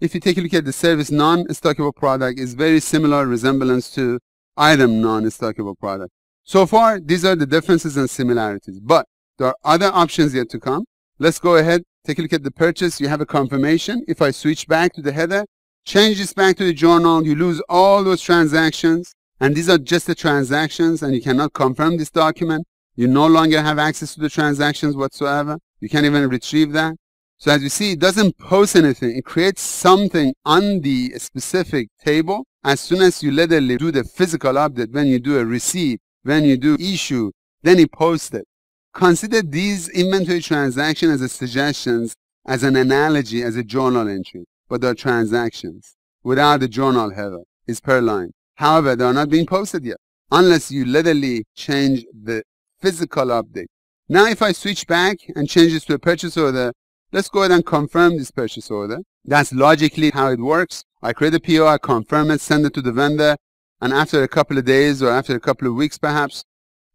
if you take a look at the service non-stockable product, is very similar resemblance to item non-stockable product. So far, these are the differences and similarities, but there are other options yet to come. Let's go ahead, take a look at the purchase. You have a confirmation. If I switch back to the header, change this back to the journal, you lose all those transactions. And these are just the transactions and you cannot confirm this document. You no longer have access to the transactions whatsoever. You can't even retrieve that. So as you see, it doesn't post anything. It creates something on the specific table. As soon as you literally do the physical update, when you do a receipt, when you do issue, then it posts it. Consider these inventory transactions as a suggestions, as an analogy, as a journal entry. But they're transactions. Without the journal header, It's per line. However, they are not being posted yet. Unless you literally change the physical update. Now if I switch back and change this to a purchase order, let's go ahead and confirm this purchase order. That's logically how it works. I create a PO, I confirm it, send it to the vendor, and after a couple of days or after a couple of weeks perhaps,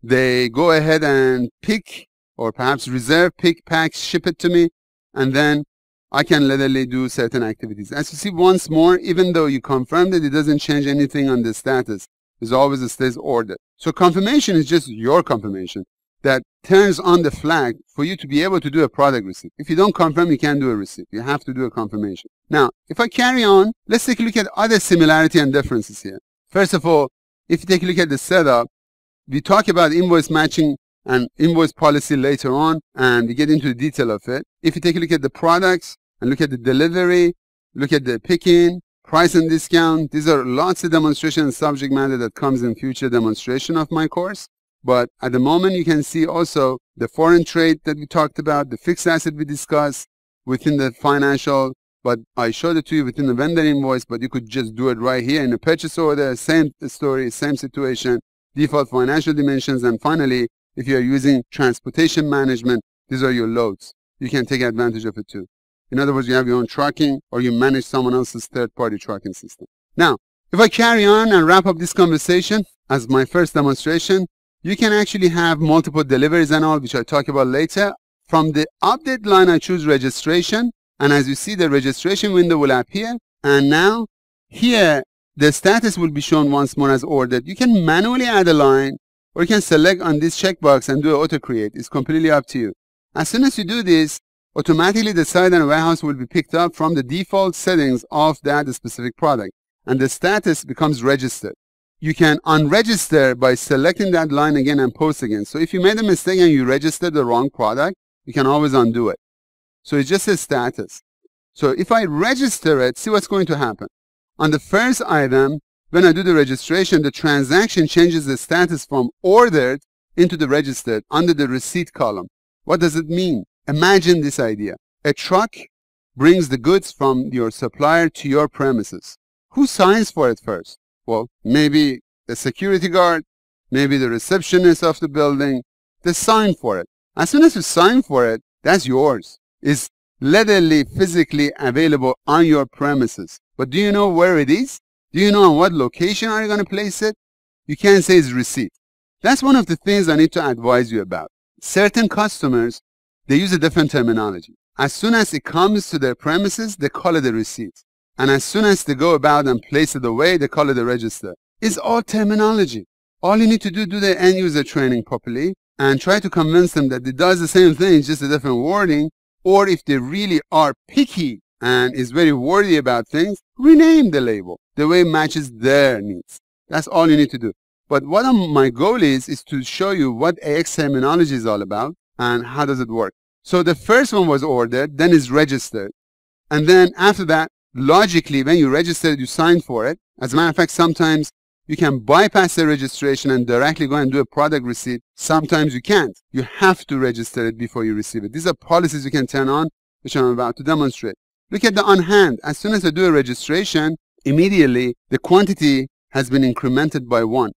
they go ahead and pick or perhaps reserve, pick, pack, ship it to me, and then I can literally do certain activities. As you see once more, even though you confirmed it, it doesn't change anything on the status. There's always a stays ordered. So confirmation is just your confirmation that turns on the flag for you to be able to do a product receipt. If you don't confirm, you can't do a receipt. You have to do a confirmation. Now, if I carry on, let's take a look at other similarity and differences here. First of all, if you take a look at the setup, we talk about invoice matching and invoice policy later on, and we get into the detail of it. If you take a look at the products and look at the delivery, look at the picking, price and discount, these are lots of demonstration subject matter that comes in future demonstration of my course. But at the moment, you can see also the foreign trade that we talked about, the fixed asset we discussed within the financial, but I showed it to you within the vendor invoice, but you could just do it right here in the purchase order, same story, same situation, default financial dimensions, and finally, if you are using transportation management, these are your loads. You can take advantage of it too. In other words, you have your own trucking or you manage someone else's third-party trucking system. Now, if I carry on and wrap up this conversation as my first demonstration, you can actually have multiple deliveries and all, which I'll talk about later. From the update line, I choose registration. And as you see, the registration window will appear. And now here, the status will be shown once more as ordered. You can manually add a line or you can select on this checkbox and do auto create. It's completely up to you. As soon as you do this, automatically the site and warehouse will be picked up from the default settings of that specific product. And the status becomes registered you can unregister by selecting that line again and post again. So if you made a mistake and you registered the wrong product, you can always undo it. So it's just a status. So if I register it, see what's going to happen. On the first item, when I do the registration, the transaction changes the status from ordered into the registered under the receipt column. What does it mean? Imagine this idea. A truck brings the goods from your supplier to your premises. Who signs for it first? Well, maybe the security guard, maybe the receptionist of the building, they sign for it. As soon as you sign for it, that's yours. It's literally physically available on your premises. But do you know where it is? Do you know on what location are you going to place it? You can't say it's receipt. That's one of the things I need to advise you about. Certain customers, they use a different terminology. As soon as it comes to their premises, they call it a receipt. And as soon as they go about and place it away, they call it a register. It's all terminology. All you need to do, do the end user training properly and try to convince them that it does the same thing, just a different wording. Or if they really are picky and is very wordy about things, rename the label the way it matches their needs. That's all you need to do. But what my goal is, is to show you what AX terminology is all about and how does it work. So the first one was ordered, then is registered. And then after that, logically, when you registered, you signed for it. As a matter of fact, sometimes you can bypass the registration and directly go and do a product receipt. Sometimes you can't. You have to register it before you receive it. These are policies you can turn on, which I'm about to demonstrate. Look at the on hand. As soon as I do a registration, immediately the quantity has been incremented by one.